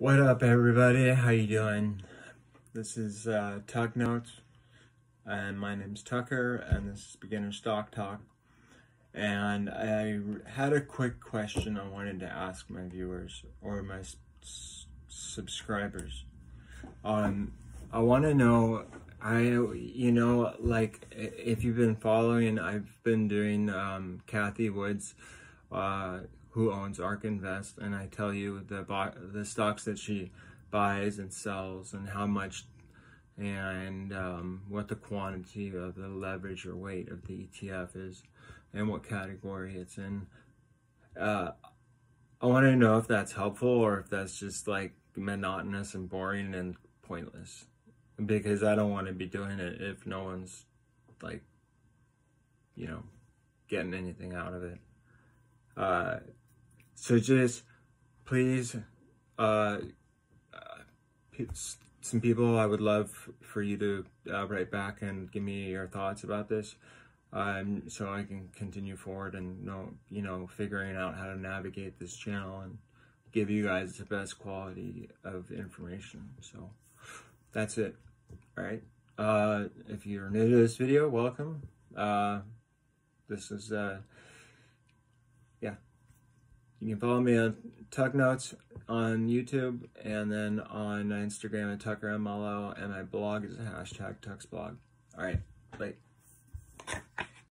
What up, everybody? How you doing? This is uh, Tuck Notes, and my name's Tucker, and this is Beginner Stock Talk. And I had a quick question I wanted to ask my viewers or my subscribers. Um, I want to know, I you know, like if you've been following, I've been doing um, Cathie Woods. Uh, who owns ARK Invest, and I tell you the the stocks that she buys and sells, and how much, and um, what the quantity of the leverage or weight of the ETF is, and what category it's in. Uh, I want to know if that's helpful or if that's just like monotonous and boring and pointless, because I don't want to be doing it if no one's like, you know, getting anything out of it. Uh, so just please, uh, uh, some people I would love for you to uh, write back and give me your thoughts about this, um, so I can continue forward and know, you know, figuring out how to navigate this channel and give you guys the best quality of information. So that's it. All right. Uh, if you're new to this video, welcome. Uh, this is, uh, yeah. You can follow me on Tuck Notes on YouTube and then on Instagram at Tucker MLO, and my blog is hashtag TucksBlog. All right, bye.